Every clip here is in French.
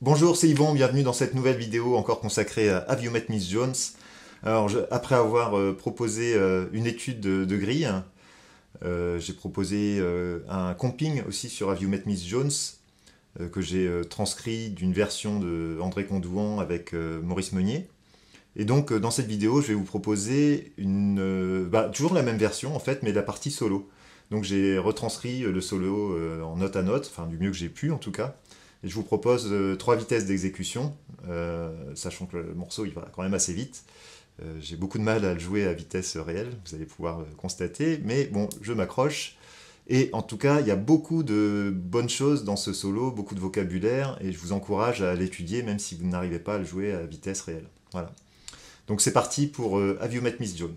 Bonjour, c'est Yvon, bienvenue dans cette nouvelle vidéo encore consacrée à Have You Met Miss Jones Alors, après avoir euh, proposé euh, une étude de, grille, euh, j'ai proposé un comping aussi sur Have You Met Miss Jones, que j'ai transcrit d'une version de André Condouan avec Maurice Meunier. Et donc, dans cette vidéo, je vais vous proposer une, bah, toujours la même version en fait, mais la partie solo. Donc j'ai retranscrit le solo en note à note, enfin du mieux que j'ai pu en tout cas. Et je vous propose euh, trois vitesses d'exécution, euh, sachant que le morceau il va quand même assez vite. Euh, j'ai beaucoup de mal à le jouer à vitesse réelle, vous allez pouvoir le constater, mais bon, je m'accroche. Et en tout cas, il y a beaucoup de bonnes choses dans ce solo, beaucoup de vocabulaire, et je vous encourage à l'étudier, même si vous n'arrivez pas à le jouer à vitesse réelle. Voilà. Donc c'est parti pour Have You Met Miss Jones?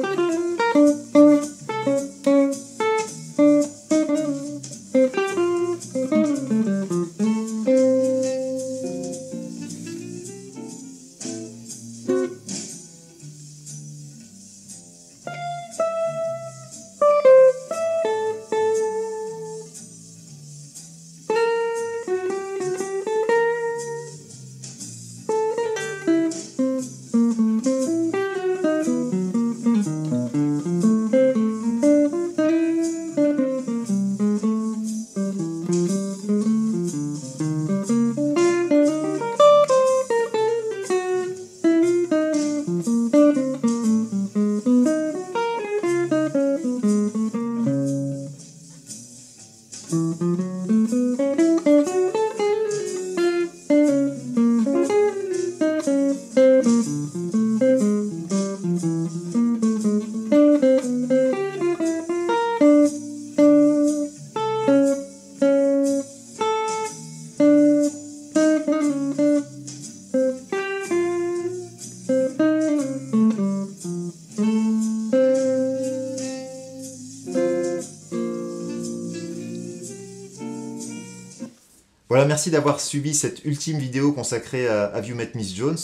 Voilà, merci d'avoir suivi cette ultime vidéo consacrée à Have You Met Miss Jones.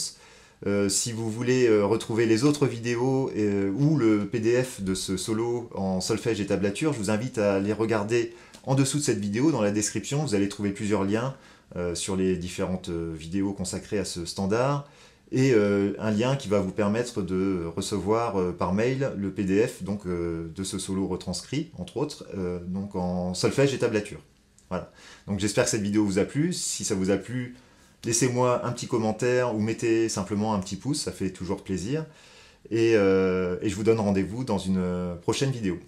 Euh, si vous voulez euh, retrouver les autres vidéos euh, ou le PDF de ce solo en solfège et tablature, je vous invite à les regarder en dessous de cette vidéo, dans la description. Vous allez trouver plusieurs liens sur les différentes vidéos consacrées à ce standard et un lien qui va vous permettre de recevoir par mail le PDF donc, de ce solo retranscrit, entre autres, donc en solfège et tablature. Voilà. Donc j'espère que cette vidéo vous a plu. Si ça vous a plu, laissez-moi un petit commentaire ou mettez simplement un petit pouce, ça fait toujours plaisir. Et, euh, je vous donne rendez-vous dans une prochaine vidéo.